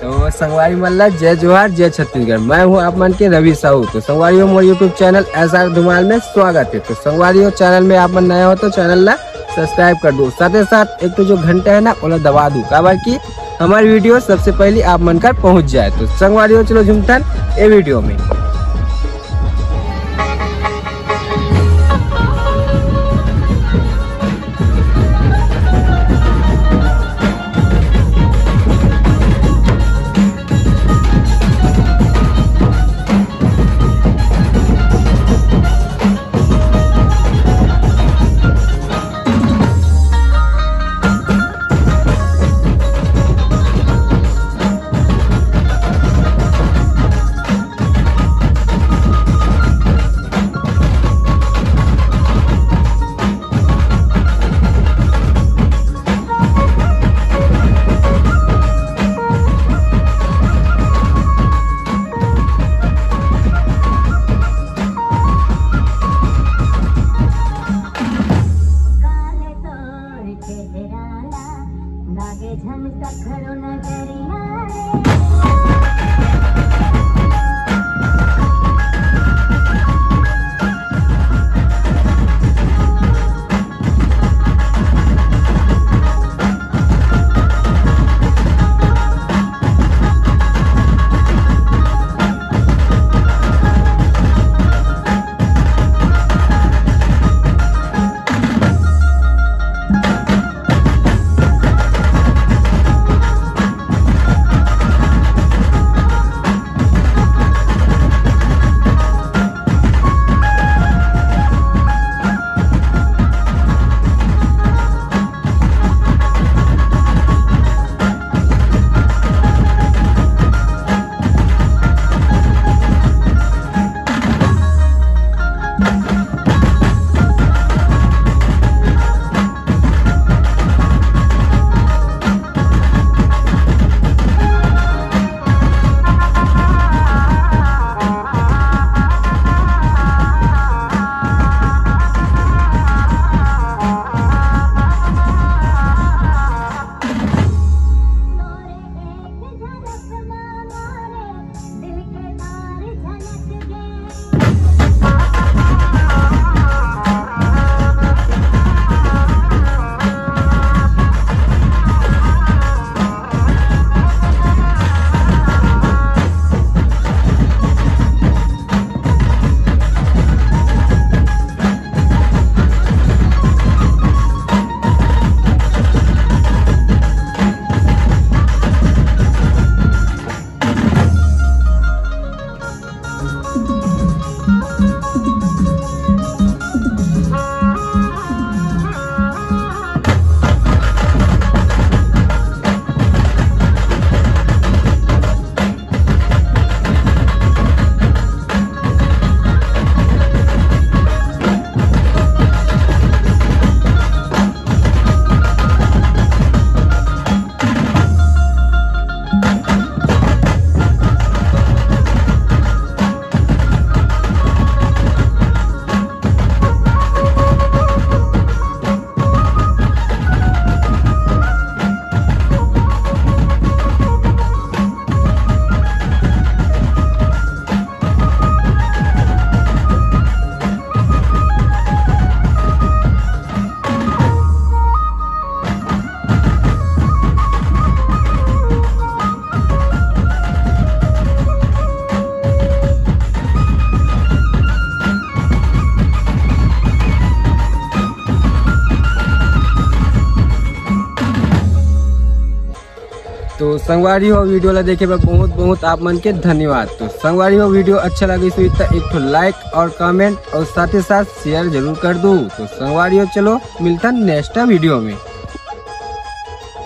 तो संगवारी मल्ला, जय जोहार, जय छत्तीसगढ़। मैं हूँ आप मन के रवि साहू। तो संगवारी मोर YouTube channel S R Dhumal में स्वागत है। तो संगवारी चैनल में आप मन नया हो तो चैनल ला सब्सक्राइब कर दो। साथ ही साथ, एक तो जो घंटा है ना, वो दबा दू। काबर की हमारी वीडियो सबसे पहले आप मन कर पहुँच जाए। तो संगवारी चलो झुमथन, ये वीडियो में। Thank you. तो संगवारी हो वीडियो ला देखे बहुत बहुत आप मन के धन्यवाद। तो संगवारी हो वीडियो अच्छा लगे तो इतना एक तो लाइक और कमेंट और साथ ही साथ शेयर ज़रूर कर दूँ। तो संगवारी हो, चलो मिलता नेक्स्ट वीडियो में।